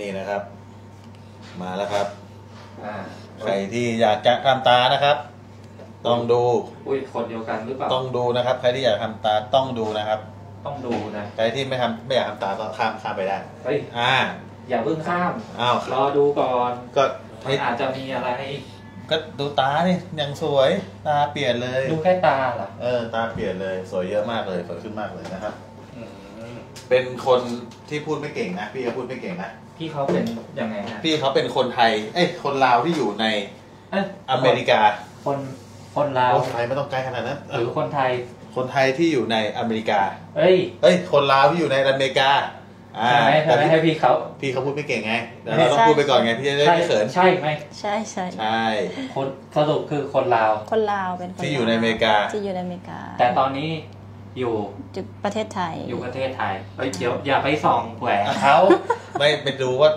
นี่นะครับ มาแล้วครับ อ่าใครที่อยากจะทำตานะครับ ต้องดู อุ้ยคนเดียวกันหรือเปล่า ต้องดูนะครับ ใครที่อยากทำตาต้องดูนะครับ ต้องดูนะ ใครที่ไม่ทำไม่อยากทำตาก็ข้ามข้ามไปได้ เฮ้ย อ่า อย่าเพิ่งข้าม อ้าวรอดูก่อน ก็มันอาจจะมีอะไร ก็ดูตานี่ยังสวย ตาเปลี่ยนเลย ดูแค่ตาเหรอ เออ ตาเปลี่ยนเลย สวยเยอะมากเลย สวยขึ้นมากเลยนะครับอืมเป็นคนที่พูดไม่เก่งนะ พี่ก็พูดไม่เก่งนะ พี่เขาเป็นยังไงฮะพี่เขาเป็นคนไทย เอ้ยคนลาวที่อยู่ในเอ้ยอเมริกาคนคนลาวโอ้ไทยไม่ต้องไกลขนาดนั้นหรือคนไทย คนไทยที่อยู่ในอเมริกา เอ้ยเอ้ย คนลาวที่อยู่ในอเมริกาอ่าใช่ไหมใช่แต่ไหมพี่ให้พี่เขา พี่เขาพูดไม่เก่งไงเดี๋ยวเราต้องพูดไปก่อนไงพี่จะได้ใช่ไม่เขินใช่ไหมใช่ใช่ใช่คนสรุปคือคนลาว คนลาวเป็นคนที่อยู่ในอเมริกา ที่อยู่ในอเมริกาแต่ตอนนี้ อยู่จุดประเทศไทย อยู่ประเทศไทยเฮ้ยเดี๋ยวอย่าไปส่องแหวนเขาไม่ไปดูว่า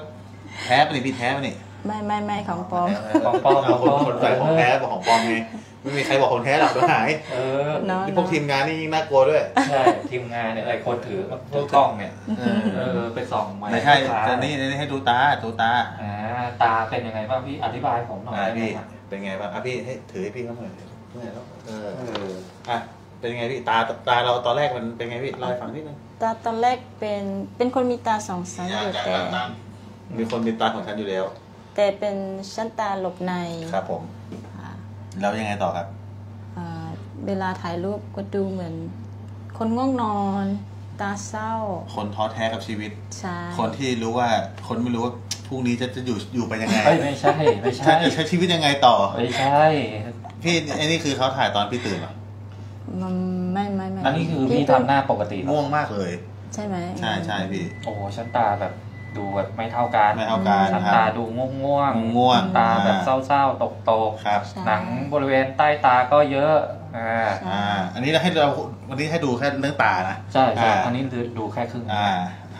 แท้ปะนี่พี่แท้ปะนี่ไม่ไม่ไม่ของปลอมของปลอมเอาคนของปลอมคนใส่ของแท้บอกของปลอมไงไม่มีใครบอกของแท้หรอกเดี๋ยวหายเออเนาะนี่พวกทีมงานนี่ยิ่งน่ากลัวด้วยใช่ทีมงานเนี่ยไอ้คนถือถือกล้องเนี่ยเอเอออไปส่องแหวนไม่ใช่ลูกค้าแต่นี่นี่ให้ดูตาดูตาอ่าตาเป็นยังไงบ้างพี่อธิบายผมหน่อยอ่าได้ไหมพี่ครับเป็นไงบ้างอะพี่ให้ถือให้พี่เขาหน่อยเมื่อยแล้วเออเอออะ เป็นไงพี่ตาตาเราตอนแรกมันเป็นไงพี่เล่าให้ฟังนิดนึงตาตอนแรกเป็นเป็นคนมีตาสองชั้นอยู่แต่ มีคนมีตาของฉันอยู่แล้ว แต่เป็นชั้นตาหลบในครับผมค่ะแล้วยังไงต่อครับอ่าเวลาถ่ายรูปก็ดูเหมือน คนง่วงนอน ตาเศร้าคนท้อแท้กับชีวิต ใช่คนที่รู้ว่าคนไม่รู้ว่าพรุ่งนี้จะจะอยู่อยู่ไปยังไงเฮ้ยไม่ใช่ไม่จะใช่จะใช้ชีวิตยังไงต่อไม่ใช่พี่ไอ้นี่คือเขาถ่ายตอนพี่ตื่นเหรอ มันไม่ไม่ไม่อันนี้คือพี่ทำหน้าปกติเหรอง่วงมากเลย ใช่ไหมใช่ใช่พี่ โอ้โหชั้นตาแบบดูแบบไม่เท่ากันไม่เท่ากันชั้นครัตาบดูง่วงง่วงๆง่วงตาแบบอ่เศร้าๆตกโตกครับใช่ๆหนังบริเวณใต้ตาก็เยอะอ่าอ่าอันนี้เราให้เราวันนี้ให้ดูแค่เรื่องตานะใช่ใช่อ่าอันนี้ดูดูแค่ครึ่งอ่า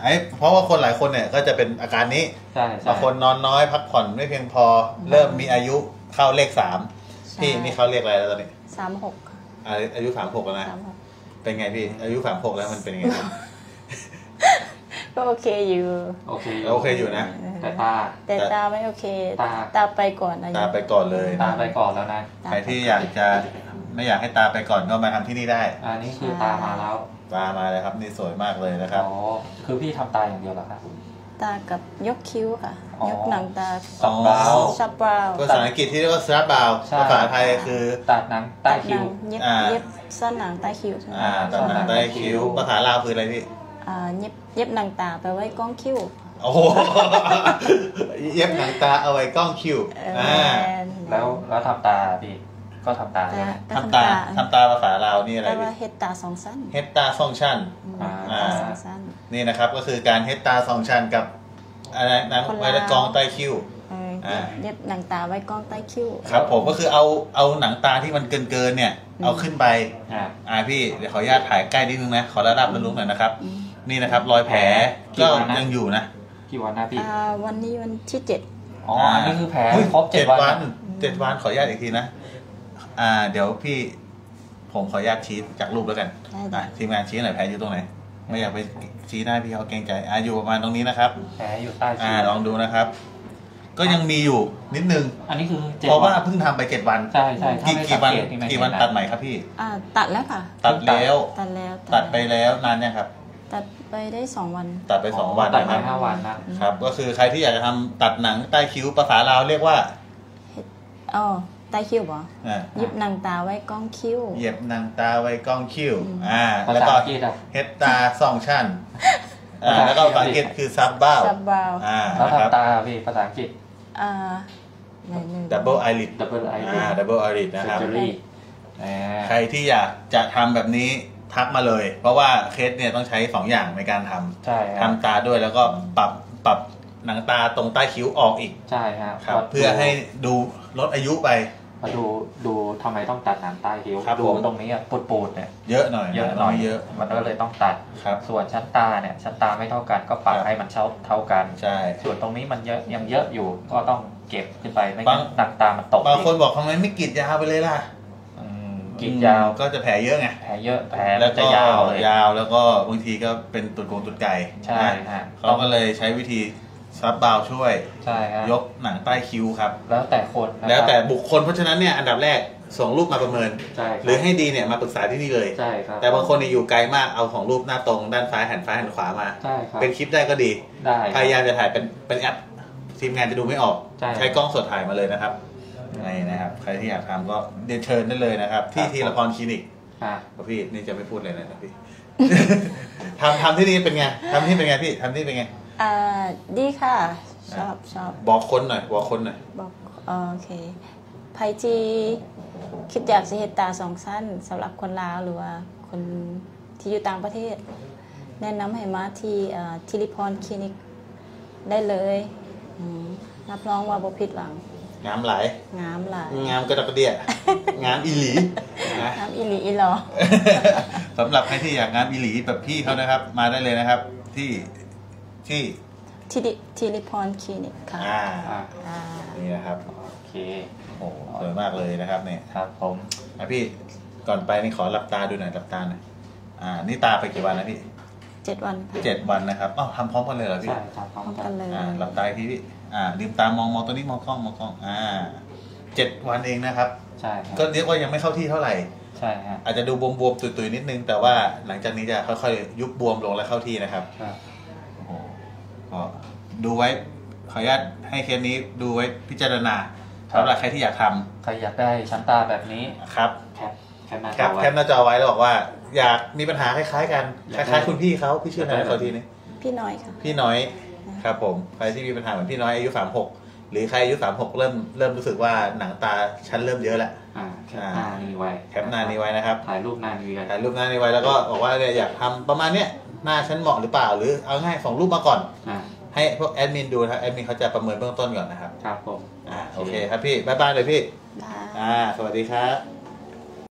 ไอ้เพราะว่าคนหลายคนเนี่ยก็จะเป็นอาการนี้ใช่ใช่บางคนนอนน้อยพักผ่อนไม่เพียงพอ เริ่มมีอายุเข้าเลขสามพี่นี่เขาเรียกอะไรแล้วตอนนี้สามหกอ่า อายุสามหกแล้วนะสามหกเป็นไงพี่ อายุสามหกแล้วมันเป็นยังไงบ้างก็โอเคอยู่ โอเคโอเคอยู่นะ แต่ตา แต่แต่ตาไม่โอเค ตาตาไปก่อนอายุตาไปก่อนเลย ตาไปก่อนแล้วนะตาใครที่อยากจะไม่อยากให้ตาไปก่อนก็มาทำที่นี่ได้ อันนี้คือตามาแล้ว ตามาเลยครับนี่สวยมากเลยนะครับ อ๋อ คือพี่ทำตาอย่างเดียวเหรอครับ ตากับยกคิ้วค่ะ อ๋อ ยกหนังตาสับเบาชับบราวภาษาอังกฤษที่เรียกว่า strap brow ใช่ ภาษาไทยคือ ตัดหนังใต้หคิ้นัวเย็บอ่า เย็บสั้นหนังใต้คิ้วใช่ไหมอ่าตอนนั้นได้คิ้ว ภาษาลาวคืออะไรพี่ อ่าเย็บเย็บหนังตาไปไว้ก้องคิ้ว โอ้โห เย็บหนังตาเอาไว้กล้องคิ้ว เอออ่า แล้วแล้วทำตาพี่ ก็ทำตาตาใช่ไหมก็ทำตาทำตาภาษาลาวนี่อะไรแต่พี่ว่าเฮ็ดตาสองสั้นเฮดตาซองชันอ่าอ่าตาสองสั้นนี่นะครับก็คือการเฮดตาซองชันกับอะไรนั้นคนลาวไว้กองใต้คิ้วเอออ่าเย็บหนังตาไว้ก้องใต้คิ้ว ครับผมก็คือเอาเอาหนังตาที่มันเกินเกินๆเนี่ย เอาขึ้นไปอ่าอ่าพี่เดี๋ยวขออนุญาตถ่ายใกล้นิดนึงนะขอระดับระลุกหน่อยนะครับอืมนี่นะครับ รอยแผลกี่ก็วันนะยังอยู่นะกี่วันนะพี่อ่าวันนี้วันที่เจ็ดอ๋ออันนี้คือแผลฮ้ยครบเจ็ดวันเจ็ดวันขออนุญาตอีกทีนะ อ่า เดี๋ยวพี่ผมขออนุญาตชี้จากรูปแล้วกันได้อะทีมงานชี้หน่อยแผลอยู่ตรงไหน ไม่อยากไปชี้หน้าพี่เขาเกรงใจอ่าอยู่ประมาณตรงนี้นะครับ แผลอยู่ใต้อ่าคิ้วลองดูนะครับ ก็ยังมีอยู่นิดนึง อันนี้คือเจ็ดเพราะว่าวันเพิ่งทำไปเจ็ดวัน ใช่ใช่ถ้ากี่ไม่กี่สังวันเกตนี่ไม่กี่วันเห็ะตัดใหม่ครับพี่ อ่าตัดแล้วค่ะ ตัดแล้ว ตัดแล้วตัดไปแล้วนานยังครับ ตัดไปได้สองวัน ตัดไปสองวันตัดนะคไปรับ ห้าวันนะ ครับ ก็คือใครที่อยากจะทำตัดหนังใต้คิ้วภาษาลาวเรียกว่า อ๋อใต้คิ้วบ่อ่าเย็บหนังตาไว้ก้องคิ้วเหยียบหนังตาไว้กล้องคิ้วอืมอ่าภาแล้วษาก็อังกฤษอะเฮดตาสองชั้นอ่าแล้วก็ภาษาอังกฤษคือซับบ้าชับบราวอ่าแล้วนะครับทำตาพี่ภาษาอังกฤษอ่าไหนหนึ่งดับเบิลไอริด double eye อ่าดับเบิลไอริดนะครับ surgery อ่าใครที่อยากจะทำแบบนี้ทักมาเลย เพราะว่าเคสเนี่ยต้องใช้สองอย่างในการทำใช่คทำรับตาด้วยแล้วก็ปรับปรับหนังตาตรงใต้คิ้วออกอีก ใช่ครับครับก็เพื่อให้ดูลดอายุไป มาดูดูทำไมต้องตัดหนังใต้คิ้วครับดูผม ตรงนี้อะปูดๆเนี่ยเยอะหน่อยเยอะหน่อยเยอะมันก็เลยต้องตัด ครับ ส่วนชั้นตาเนี่ยชั้นตาไม่เท่ากันก็ปรับครับ ให้มันเท่าเท่ากัน ใช่ ส่วนตรงนี้มันเยอะยังเยอะอยู่ก็ต้องเก็บขึ้นไปไม่บางั้งนหนังตามันตกบางคนอีกบอกทำไมไม่กรีดยาวไปเลยล่ะอืมกรีดยาว ก็จะแผลเยอะไงแผลเยอะแผลแล้มัวนก็จะยาวเลยยาวแล้วก็บางทีก็เป็นตุดโกงตุดไก่ใช่ฮะเขาก็เลยใช้วิธี ซับบาวช่วย ใช่ฮะยกหนังใต้คิ้วครับ แล้วแต่คนนะครับแล้วแต่บุคคลเพราะฉะนั้นเนี่ยอันดับแรกส่งรูปมาประเมิน ใช่คบหรือให้ดีเนี่ยมาปรึกษาที่นี่เลย ใช่ครับแต่บางคนเนี่ยอยู่ไกลมากเอาของรูปหน้าตรงด้านซ้ายหันซ้ายหันขวามา ใช่ครับเป็นคลิปได้ก็ดี ได้ครับพยายามจะถ่ายเป็นเป็นแอปทีมงานจะดูไม่ออกใช่กล้องสดถ่ายมาเลยนะครับนี่นะครับ ใครที่อยากทำก็เรียนเชิญได้เลยนะครับ ที่ครับ ทีละพรคลินิกอะพี่นี่จะไม่พูดเลยนะพี่ ทำทำที่นี่เป็นไงทำที่เป็นไงพี่ทำที่เป็นไง อ่าดีค่ะ ชอบชอบบอกคนหน่อยบอกคนหน่อยบอกเอ่อโอเคไพจีคิดอยากจะเห็ดตาสองสั้นสำหรับคนลาวหรือว่าคนที่อยู่ต่างประเทศ แนะนำให้มาที่เอ่อทิริพรคลินิกได้เลยอืมรับรองว่าบ่ผิดหวัง งามหลาย งามหลาย งามกระดักกระเดียงามอีหลีนะงามอีหลีอีหลอสำหรับใครที่อยากงามอีหลีแบบพี่เขานะครับ มาได้เลยนะครับ ที่ ที่ทิริทิริพรคลินิกค่ะอ่าอะอ่านี่นะครับโอเคโอ้โหสวยมากเลยนะครับเนี่ยครับผมอะพี่ก่อนไปนี่ขอหลับตาดูหน่อยหลับตาหน่อยอ่านี่ตาไปกี่วันนะพี่เจ็ดวันค่ะเจ็ดวันนะครับอ้าวทำพร้อมกันเลยเหรอพี่ใช่ครับพร้อพร้อมมกักันนเลยอ่าหลับตาอีกทีพี่อ่าลืมตามองมองตัวนี้มองกล้องมองกล้องอ่าเจ็ดวันเองนะครับใช่ครับก็เรียกว่ายังไม่เข้าที่เท่าไหร่ใช่ฮะอาจจะดูบวมๆตุยๆนิดนึง แต่ว่าหลังจากนี้จะค่อยๆยุบบวมลงและเข้าที่นะครับครับโอ้โห ก็ดูไว้ขออนุญาตให้เคสนี้ดูไว้พิจารณาสำหรับใครที่อยากทใครอยากได้ชั้นตาแบบนี้ำครับ แคปแคปหน้าแคจอปไว้ แคปหน้าจอไว้แล้วบอกว่า อยากมีปัญหาคล้ายๆกันคอยากได้ ล้ายๆคุณพี่เขาพี่ชื่ออะไรอยากนะได้ขอทีนี้พี่น้อยค่ะ พี่น้อยครับผมใครที่มีปัญหาเหมือนพี่น้อยอายุสามหกหรือใครอายุสามหกเริ่มเริ่มรู้สึกว่าหนังตาชั้นเริ่มเยอะแล้ว อ่าแคปหน้านี้ไว้แคปหน้านี้ไว้นะครับถ่ายรูปหน้านี้ไว้ถ่ายรูปหน้านี้ไว้แล้วก็บอกว่าเนี่ยอยากทำประมาณเนี้ย หน้าฉันเหมาะหรือเปล่า หรือเอาง่ายส่งรูปมาก่อน อ่า ให้พวกแอดมินดูนะครับแอดมินเขาจะประเมินเบื้องต้นก่อนนะครับ ครับผม อ่าโอเคครับพี่ บ๊ายบายเลยพี่ ได้ อ่า สวัสดีครับ